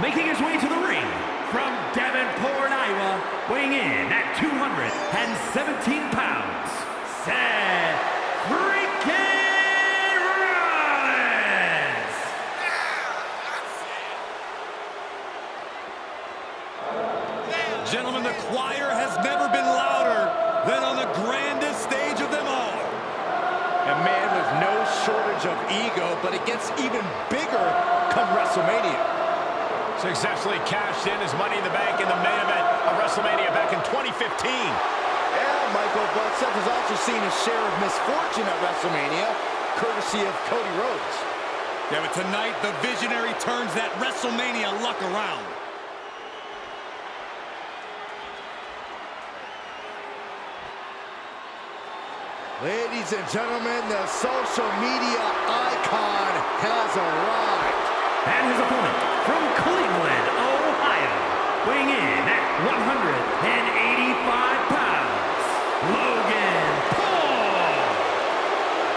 making his way to the ring from Davenport, Iowa, weighing in at 217 pounds, Seth Rollins! Gentlemen, the choir has never been louder than on the grandest stage of them all. A man with no shortage of ego, but it gets even bigger come WrestleMania. Successfully cashed in his Money in the Bank in the main event of WrestleMania back in 2015. Yeah, Michael, but Seth has also seen his share of misfortune at WrestleMania, courtesy of Cody Rhodes. Yeah, but tonight, the visionary turns that WrestleMania luck around. Ladies and gentlemen, the social media icon has arrived. And his opponent from Cleveland, Ohio, weighing in at 185 pounds, Logan Paul!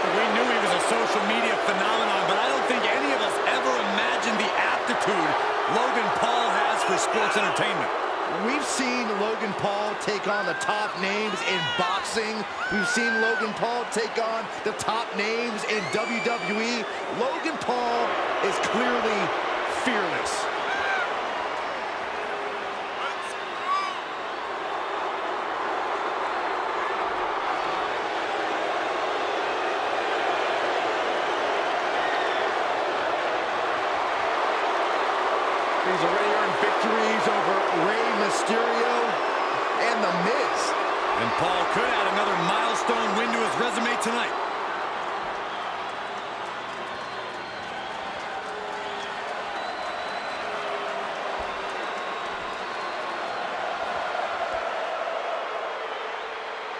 We knew he was a social media phenomenon, but I don't think any of us ever imagined the aptitude Logan Paul has for sports entertainment. We've seen Logan Paul take on the top names in boxing. We've seen Logan Paul take on the top names in WWE. Logan Paul is clearly fearless. He's already earned victories over Rey Mysterio and The Miz. And Paul could add another milestone win to his resume tonight.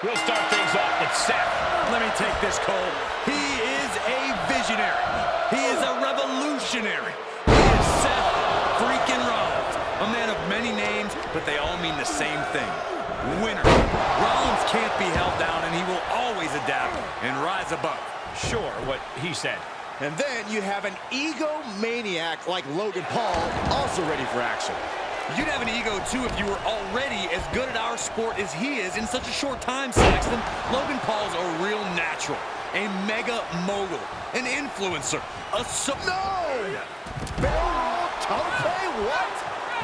We'll start things off with Seth. Let me take this, Cole. He is a visionary. He is a revolutionary. He is Seth freaking Rollins. A man of many names, but they all mean the same thing. Winner. Rollins can't be held down, and he will always adapt and rise above. Sure, what he said. And then you have an egomaniac like Logan Paul, also ready for action. You'd have an ego, too, if you were already as good at our sport as he is in such a short time, Saxton. Logan Paul's a real natural, a mega mogul, an influencer, a so... No! Barrel Tope, what?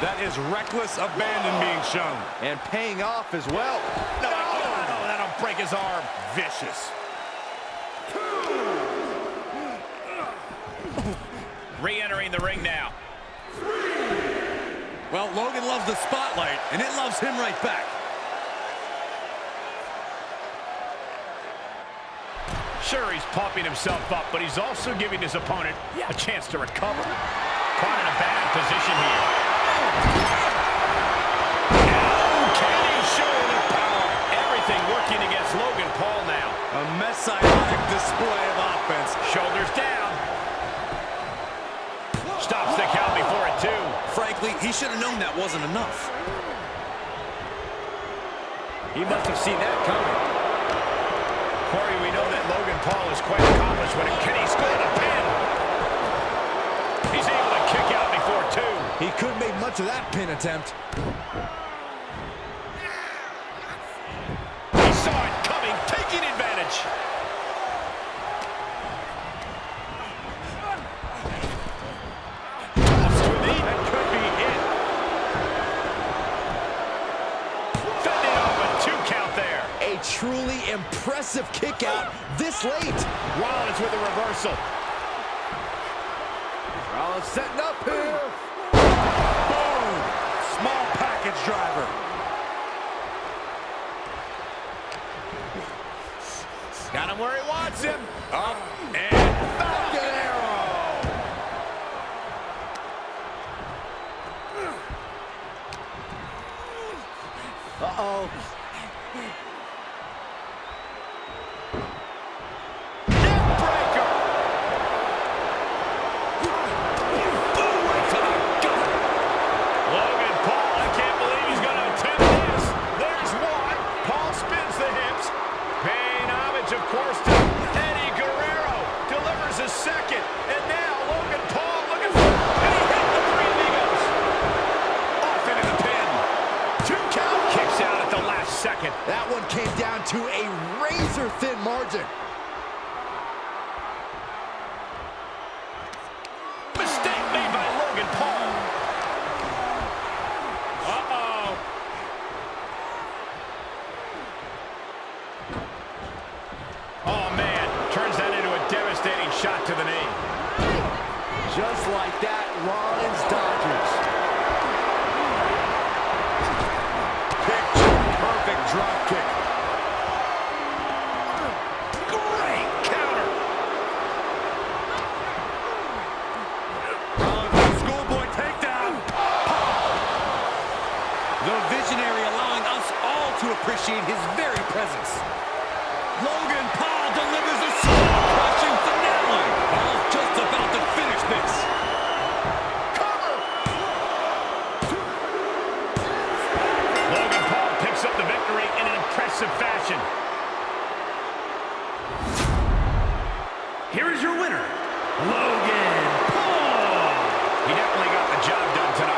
That is reckless abandon being shown. And paying off as well. No, no, that'll break his arm. Vicious. Re-entering the ring now. Well, Logan loves the spotlight, and it loves him right back. Sure, he's pumping himself up, but he's also giving his opponent a chance to recover. Caught in a bad position here. Now, can he show the power? Everything working against Logan Paul now. A messianic display of offense. Shoulders down. Stops the count before it, too. Frankly, he should have known that wasn't enough. He must have seen that coming. Corey, we know that Logan Paul is quite accomplished when it can he score the pin. He's able to kick out before two. He could make much of that pin attempt. He saw it coming, taking advantage. Truly impressive kick out this late. Rollins with a reversal. Rollins setting up here. Boom! Small package driver. Got him where he wants him. Up and Falcon arrow. Uh-oh. To a razor-thin margin. Mistake made by Logan Paul. Uh-oh. Oh, man. Turns that into a devastating shot to the knee. Just like that, Rollins dodgers. appreciate his very presence. Logan Paul delivers a soul-crushing finale. Paul just about to finish this. Cover. Logan Paul picks up the victory in an impressive fashion. Here is your winner, Logan Paul. He definitely got the job done tonight.